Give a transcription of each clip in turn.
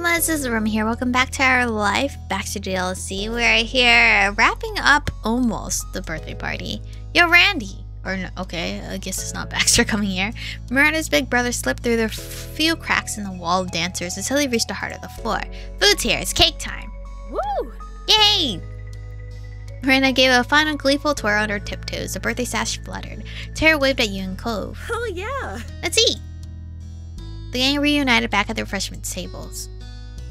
everyone, this is Rum here. Welcome back to Our Life Baxter DLC. We're here wrapping up almost the birthday party. Yo, Randy. Or, no, okay, I guess it's not Baxter coming here. Miranda's big brother slipped through the few cracks in the wall of dancers until he reached the heart of the floor. Food's here, it's cake time. Woo! Yay! Miranda gave a final gleeful twirl on her tiptoes. The birthday sash fluttered. Tara waved at you and Cove. Hell yeah! Let's eat! The gang reunited back at the refreshment tables.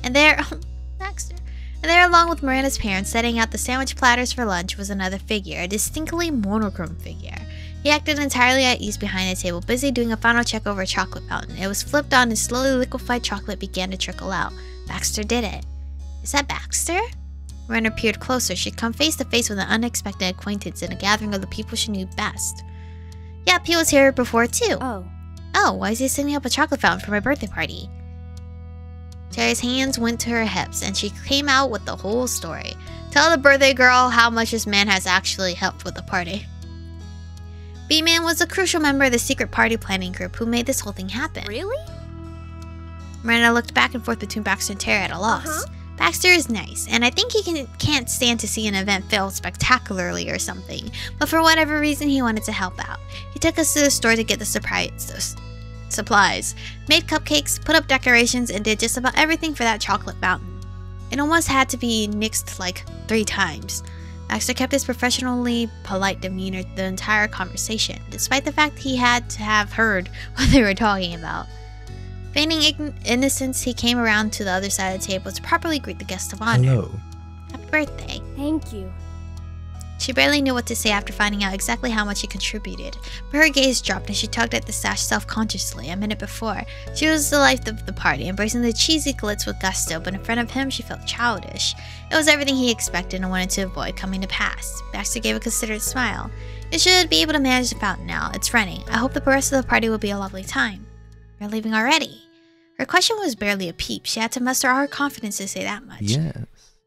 And there, oh, Baxter. And there, along with Miranda's parents, setting out the sandwich platters for lunch was another figure, a distinctly monochrome figure. He acted entirely at ease behind the table, busy doing a final check over a chocolate fountain. It was flipped on and slowly liquefied chocolate began to trickle out. Baxter did it. Is that Baxter? Miranda peered closer. She'd come face to face with an unexpected acquaintance in a gathering of the people she knew best. Yep, he was here before too. Oh. Oh, why is he setting up a chocolate fountain for my birthday party? Terry's hands went to her hips and she came out with the whole story. Tell the birthday girl how much this man has actually helped with the party. B-Man was a crucial member of the secret party planning group who made this whole thing happen. Really? Miranda looked back and forth between Baxter and Terry at a loss. Uh-huh. Baxter is nice, and I think he can, can't stand to see an event fail spectacularly or something, but for whatever reason he wanted to help out. He took us to the store to get the surprise supplies, made cupcakes, put up decorations, and did just about everything for that chocolate fountain. It almost had to be nixed like three times. Baxter kept his professionally polite demeanor the entire conversation, despite the fact he had to have heard what they were talking about. Feigning ign- innocence, he came around to the other side of the table to properly greet the guest of honor. Hello. Happy birthday. Thank you. She barely knew what to say after finding out exactly how much he contributed, but her gaze dropped and she tugged at the sash self consciously a minute before. She was the life of the party, embracing the cheesy glitz with gusto, but in front of him she felt childish. It was everything he expected and wanted to avoid coming to pass. Baxter gave a considerate smile. You should be able to manage the fountain now. It's running. I hope the rest of the party will be a lovely time. You're leaving already. Her question was barely a peep. She had to muster all her confidence to say that much. Yes.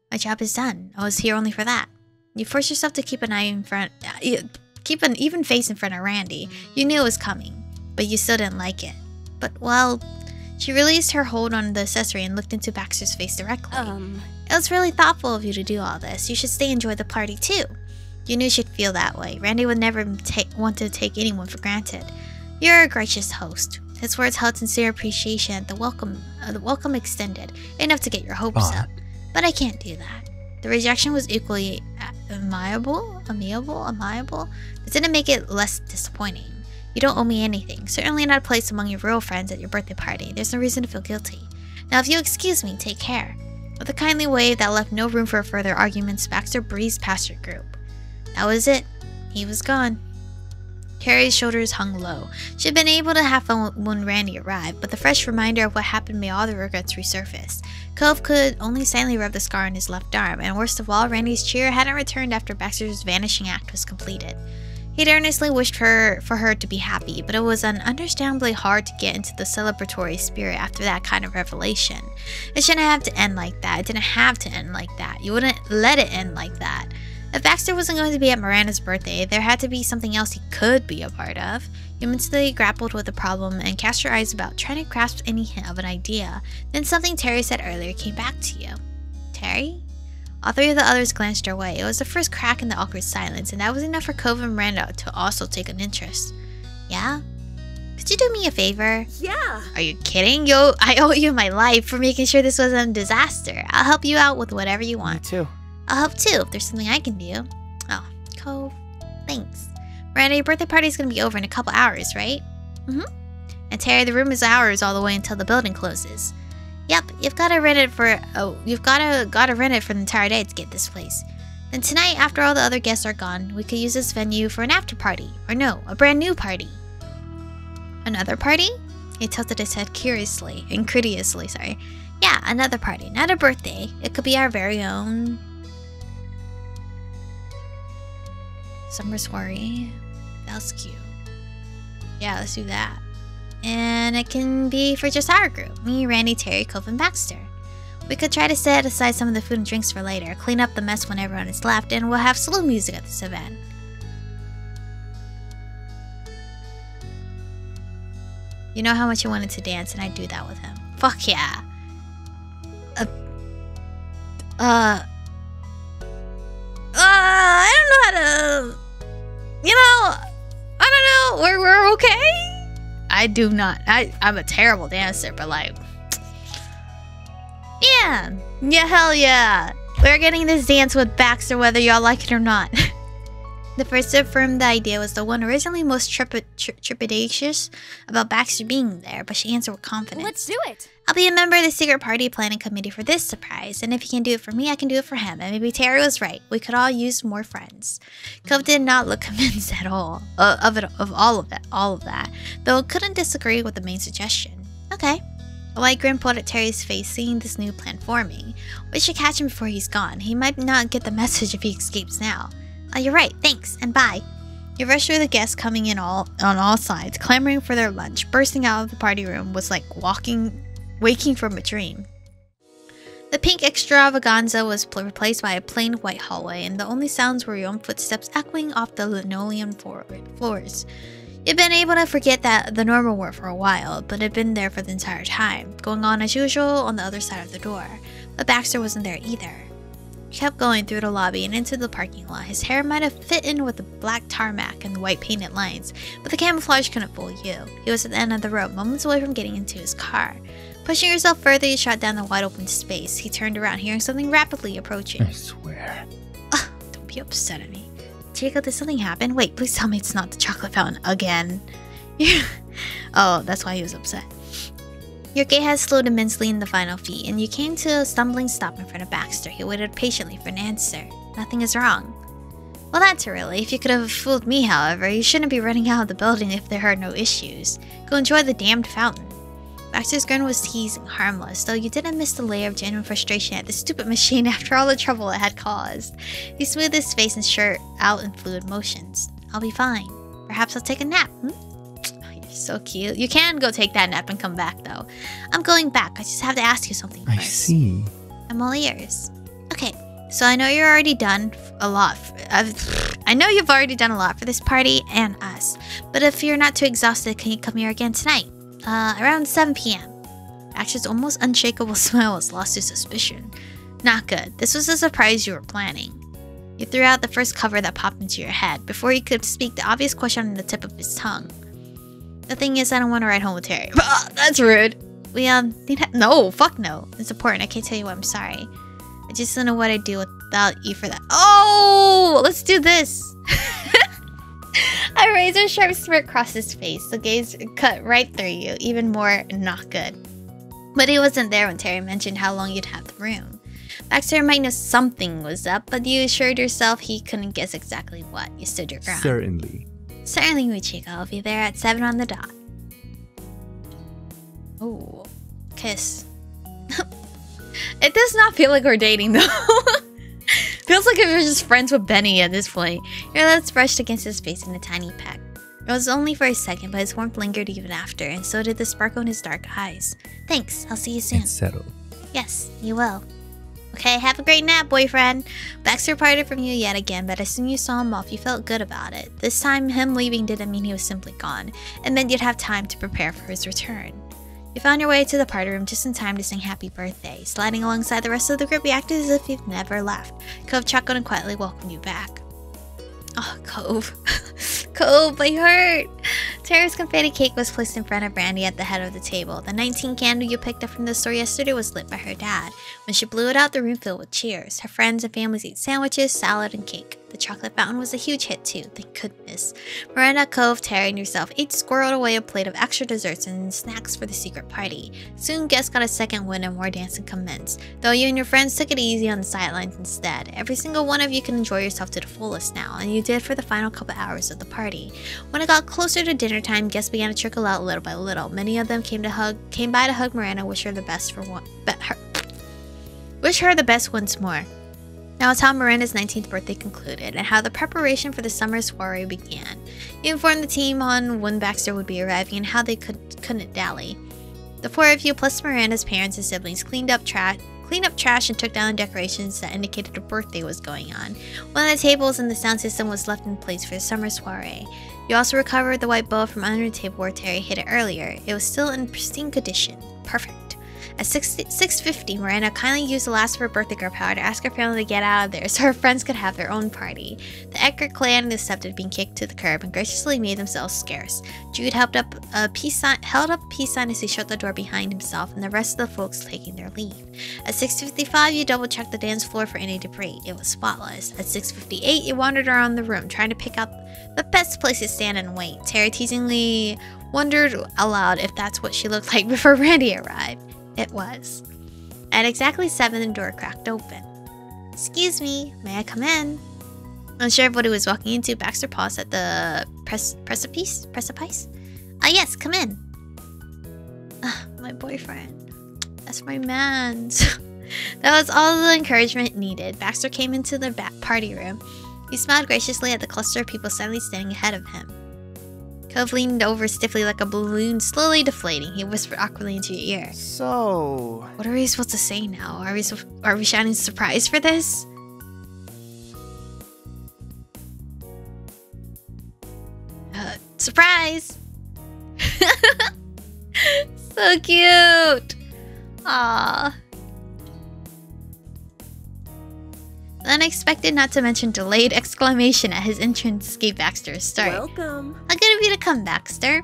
My job is done. I was here only for that. You forced yourself to keep an eye in front, uh, keep an even face in front of Randy. You knew it was coming, but you still didn't like it. But well, she released her hold on the accessory and looked into Baxter's face directly. Um, It was really thoughtful of you to do all this. You should stay and enjoy the party too. You knew she'd feel that way. Randy would never want to take anyone for granted. You're a gracious host. His words held sincere appreciation. at The welcome, uh, the welcome extended, enough to get your hopes Fine. up. But I can't do that. The rejection was equally uh, amiable, amiable, amiable. That didn't make it less disappointing. You don't owe me anything. Certainly not a place among your real friends at your birthday party. There's no reason to feel guilty. Now, if you'll excuse me, take care. With a kindly wave that left no room for further arguments, Baxter breezed past your group. That was it. He was gone. Carrie's shoulders hung low. She had been able to have fun when Randy arrived, but the fresh reminder of what happened made all the regrets resurface. Cove could only silently rub the scar on his left arm, and worst of all, Randy's cheer hadn't returned after Baxter's vanishing act was completed. He'd earnestly wished for, for her to be happy, but it was understandably hard to get into the celebratory spirit after that kind of revelation. It shouldn't have to end like that. It didn't have to end like that. You wouldn't let it end like that. If Baxter wasn't going to be at Miranda's birthday, there had to be something else he could be a part of. You mentally grappled with the problem and cast your eyes about, trying to grasp any hint of an idea. Then something Terry said earlier came back to you. Terry? All three of the others glanced her way. It was the first crack in the awkward silence, and that was enough for Cove and Miranda to also take an interest. Yeah? Could you do me a favor? yeah. Are you kidding? Yo, I owe you my life for making sure this wasn't a disaster. I'll help you out with whatever you want. Me too. I'll help too if there's something I can do. Oh, Cove, thanks. Miranda, your birthday party's gonna be over in a couple hours, right? Mm-hmm. And Terry, the room is ours all the way until the building closes. Yep, you've gotta rent it for oh, you've gotta gotta rent it for the entire day to get this place. Then tonight, after all the other guests are gone, we could use this venue for an after party. Or no, a brand new party. Another party? He tilted his head curiously, incredulously, sorry. Yeah, another party, not a birthday. It could be our very own Summer soiree. That's cute. Yeah, let's do that. And it can be for just our group me, Randy, Terry, Cove, and Baxter. We could try to set aside some of the food and drinks for later, clean up the mess when everyone is left, and we'll have slow music at this event. You know how much he wanted to dance, and I'd do that with him. Fuck yeah. Uh, uh, I don't know how to. You know, I don't know. We're we're okay. I do not. I I'm a terrible dancer, but like, yeah, yeah, hell yeah. We're getting this dance with Baxter, whether y'all like it or not. The first to affirm the idea was the one originally most trepid trepidatious about Baxter being there, but she answered with confidence. Let's do it! I'll be a member of the secret party planning committee for this surprise, and if he can do it for me, I can do it for him. And maybe Terry was right. We could all use more friends. Cove did not look convinced at all uh, of it, of all of that, all of that, though couldn't disagree with the main suggestion. Okay. A white grin pulled at Terry's face, seeing this new plan forming. We should catch him before he's gone. He might not get the message if he escapes now. Oh, you're right. Thanks, and bye. You rushed through the guests coming in all on all sides, clamoring for their lunch. Bursting out of the party room was like walking, waking from a dream. The pink extravaganza was replaced by a plain white hallway, and the only sounds were your own footsteps echoing off the linoleum floors. You'd been able to forget that the normal were for a while, but had been there for the entire time, going on as usual on the other side of the door. But Baxter wasn't there either kept going through the lobby and into the parking lot. His hair might have fit in with the black tarmac and the white painted lines, but the camouflage couldn't fool you. He was at the end of the road, moments away from getting into his car. Pushing yourself further, you shot down the wide open space. He turned around, hearing something rapidly approaching. I swear. Ugh, don't be upset at me. Chico, did something happen? Wait, please tell me it's not the chocolate fountain again. oh, that's why he was upset. Your gait had slowed immensely in the final feat, and you came to a stumbling stop in front of Baxter. He waited patiently for an answer. Nothing is wrong. Well, that's really. If you could have fooled me, however, you shouldn't be running out of the building if there are no issues. Go enjoy the damned fountain. Baxter's grin was teasing, harmless, though you didn't miss the layer of genuine frustration at the stupid machine after all the trouble it had caused. He smoothed his face and shirt out in fluid motions. I'll be fine. Perhaps I'll take a nap, hmm? So cute. You can go take that nap and come back, though. I'm going back. I just have to ask you something I first. see. I'm all ears. Okay, so I know you're already done a lot. I've, I know you've already done a lot for this party and us. But if you're not too exhausted, can you come here again tonight? Uh, around 7 p.m. Ash's almost unshakable smile was lost to suspicion. Not good. This was a surprise you were planning. You threw out the first cover that popped into your head before he could speak the obvious question on the tip of his tongue. The thing is, I don't want to ride home with Terry. That's rude. We, um, no, fuck no. It's important. I can't tell you what I'm sorry. I just don't know what I'd do without you for that. Oh, let's do this. a razor sharp smirk crossed his face. The gaze cut right through you, even more not good. But he wasn't there when Terry mentioned how long you'd have the room. Baxter might know something was up, but you assured yourself he couldn't guess exactly what. You stood your ground. Certainly. Certainly, Michiko. I'll be there at 7 on the dot. Oh, kiss. it does not feel like we're dating, though. Feels like if you're just friends with Benny at this point. Your lips brushed against his face in a tiny peck. It was only for a second, but his warmth lingered even after, and so did the sparkle in his dark eyes. Thanks, I'll see you soon. It's settled. Yes, you will. Okay, have a great nap, boyfriend. Baxter parted from you yet again, but as soon as you saw him off, you felt good about it. This time, him leaving didn't mean he was simply gone. It meant you'd have time to prepare for his return. You found your way to the party room just in time to sing happy birthday. Sliding alongside the rest of the group, you acted as if you'd never left. Cove chuckled and quietly welcomed you back. Oh, Cove. Cove, my heart. Tara's confetti cake was placed in front of Randy at the head of the table. The 19 candle you picked up from the store yesterday was lit by her dad. When she blew it out, the room filled with cheers. Her friends and families ate sandwiches, salad, and cake. The chocolate fountain was a huge hit too, thank goodness. Miranda, Cove, Terry, and yourself each squirreled away a plate of extra desserts and snacks for the secret party. Soon guests got a second wind and more dancing commenced, though you and your friends took it easy on the sidelines instead. Every single one of you can enjoy yourself to the fullest now, and you did for the final couple hours of the party. When it got closer to dinner time, guests began to trickle out little by little. Many of them came to hug came by to hug Miranda, wish her the best for one her wish her the best once more. Now how Miranda's 19th birthday concluded, and how the preparation for the summer soiree began. You informed the team on when Baxter would be arriving and how they could, couldn't dally. The four of you, plus Miranda's parents and siblings, cleaned up trash cleaned up trash and took down the decorations that indicated a birthday was going on. One of the tables in the sound system was left in place for the summer soiree. You also recovered the white bow from under the table where Terry hid it earlier. It was still in pristine condition. Perfect. At 6, 6.50, Miranda kindly used the last of her birthday girl power to ask her family to get out of there so her friends could have their own party. The Edgar clan accepted being kicked to the curb and graciously made themselves scarce. Jude helped up a peace sign, held up a peace sign as he shut the door behind himself and the rest of the folks taking their leave. At 6.55, you double-checked the dance floor for any debris. It was spotless. At 6.58, you wandered around the room trying to pick out the best place to stand and wait. Terry teasingly wondered aloud if that's what she looked like before Randy arrived. It was. At exactly 7, the door cracked open. Excuse me, may I come in? Unsure of what he was walking into, Baxter paused at the pres precipice? Precipice? Ah, uh, yes, come in. Uh, my boyfriend. That's my man. that was all the encouragement needed. Baxter came into the back party room. He smiled graciously at the cluster of people suddenly standing ahead of him. Cove leaned over stiffly like a balloon, slowly deflating. He whispered awkwardly into your ear. So... What are we supposed to say now? Are we, are we shouting surprise for this? Uh, surprise! so cute! Aww. Unexpected, not to mention delayed exclamation at his entrance gave Baxter a start. Welcome. How good of you to come, Baxter.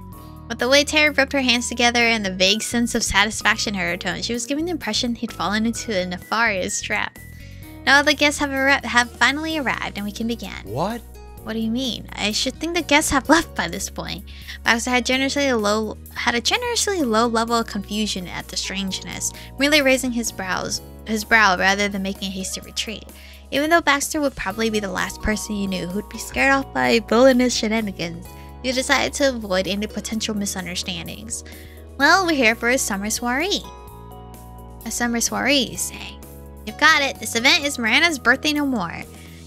With the way Tara rubbed her hands together and the vague sense of satisfaction in her tone, she was giving the impression he'd fallen into a nefarious trap. Now the guests have, have finally arrived and we can begin. What? What do you mean? I should think the guests have left by this point. Baxter had generously low had a generously low level of confusion at the strangeness, merely raising his brows his brow rather than making a hasty retreat. Even though Baxter would probably be the last person you knew who'd be scared off by villainous shenanigans, you decided to avoid any potential misunderstandings. Well, we're here for a summer soiree. A summer soiree, you say? You've got it. This event is Miranda's birthday no more.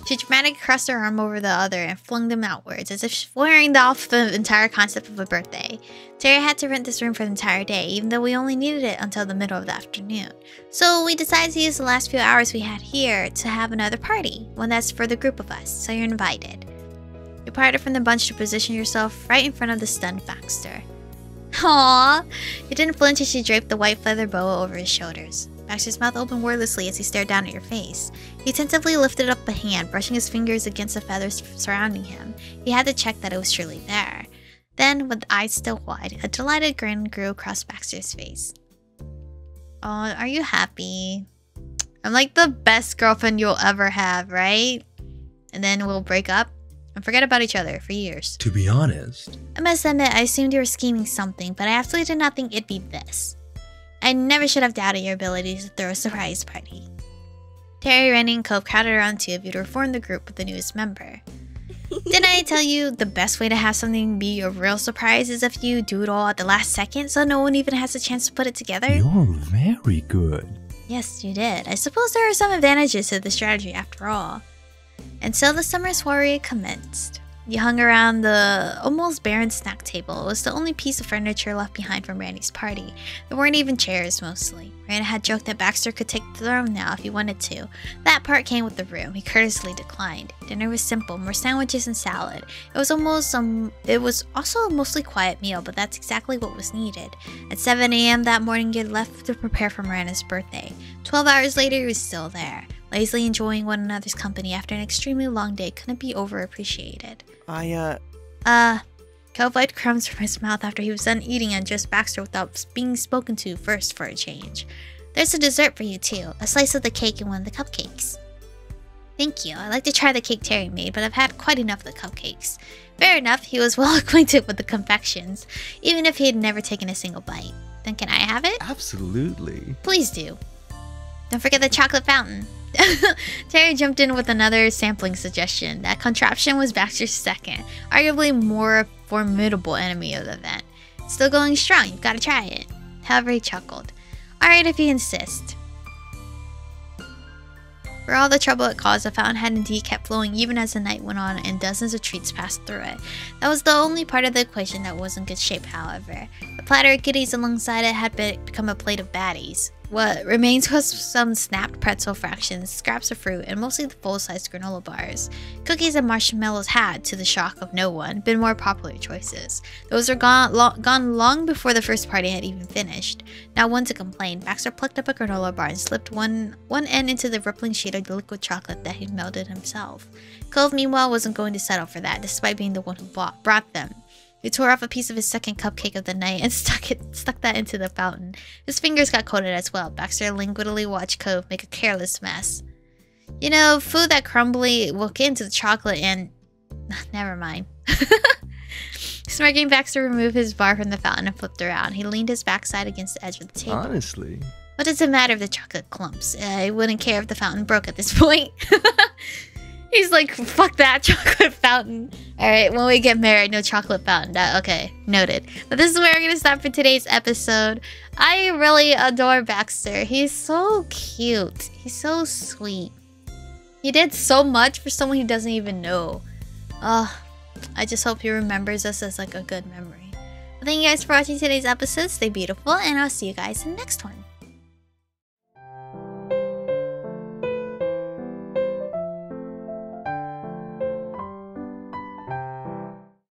She dramatically crossed her arm over the other and flung them outwards, as if swearing off the entire concept of a birthday. Terry had to rent this room for the entire day, even though we only needed it until the middle of the afternoon. So we decided to use the last few hours we had here to have another party, one that's for the group of us, so you're invited. You parted from the bunch to position yourself right in front of the stunned Baxter. Aww! You didn't flinch as she draped the white feather boa over his shoulders. Baxter's mouth opened wordlessly as he stared down at your face. He tentatively lifted up a hand, brushing his fingers against the feathers surrounding him. He had to check that it was truly there. Then, with eyes still wide, a delighted grin grew across Baxter's face. Oh, are you happy? I'm like the best girlfriend you'll ever have, right? And then we'll break up and forget about each other for years. To be honest, I must admit, I assumed you were scheming something, but I absolutely did not think it'd be this. I never should have doubted your ability to throw a surprise party. Terry, Randy, and Cove crowded around two of you to form the group with the newest member. Didn't I tell you the best way to have something be a real surprise is if you do it all at the last second so no one even has a chance to put it together? you're very good. Yes, you did. I suppose there are some advantages to the strategy after all. And so the summer soiree commenced. You hung around the almost barren snack table. It was the only piece of furniture left behind from Randy's party. There weren't even chairs, mostly. Randy had joked that Baxter could take the throne now if he wanted to. That part came with the room. He courteously declined. Dinner was simple, more sandwiches and salad. It was almost um, it was also a mostly quiet meal, but that's exactly what was needed. At 7 a.m. that morning, you left to prepare for Miranda's birthday. Twelve hours later, he was still there lazily enjoying one another's company after an extremely long day couldn't be overappreciated. I, uh... Uh, Cove wiped crumbs from his mouth after he was done eating and just Baxter without being spoken to first for a change. There's a dessert for you too, a slice of the cake and one of the cupcakes. Thank you. I'd like to try the cake Terry made, but I've had quite enough of the cupcakes. Fair enough, he was well acquainted with the confections, even if he had never taken a single bite. Then can I have it? Absolutely. Please do. Don't forget the chocolate fountain. Terry jumped in with another sampling suggestion. That contraption was Baxter's second, arguably more formidable enemy of the event. Still going strong, you've got to try it. However, he chuckled. Alright if you insist. For all the trouble it caused, the fountain had indeed kept flowing even as the night went on and dozens of treats passed through it. That was the only part of the equation that was in good shape, however. The platter of goodies alongside it had become a plate of baddies. What remains was some snapped pretzel fractions, scraps of fruit, and mostly the full-sized granola bars. Cookies and marshmallows had, to the shock of no one, been more popular choices. Those were gone, lo gone long before the first party had even finished. Not one to complain, Baxter plucked up a granola bar and slipped one, one end into the rippling sheet of liquid chocolate that he'd melted himself. Cove, meanwhile, wasn't going to settle for that, despite being the one who bought, brought them. He tore off a piece of his second cupcake of the night and stuck it stuck that into the fountain. His fingers got coated as well. Baxter languidly watched Cove make a careless mess. You know, food that crumbly will get into the chocolate and never mind. Smirking, Baxter removed his bar from the fountain and flipped around. He leaned his backside against the edge of the table. Honestly. What does it matter if the chocolate clumps? I wouldn't care if the fountain broke at this point. He's like, fuck that chocolate fountain. All right, when we get married, no chocolate fountain. That, okay, noted. But this is where we're to stop for today's episode. I really adore Baxter. He's so cute. He's so sweet. He did so much for someone he doesn't even know. Oh, I just hope he remembers us as like a good memory. Well, thank you guys for watching today's episode. Stay beautiful, and I'll see you guys in the next one.